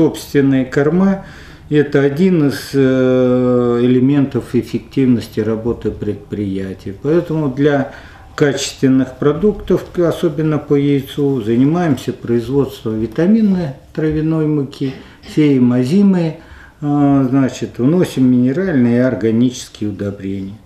собственные корма – это один из э, элементов эффективности работы предприятий. Поэтому для качественных продуктов, особенно по яйцу, занимаемся производством витаминной травяной муки, сеем озимые, э, значит, вносим минеральные и органические удобрения.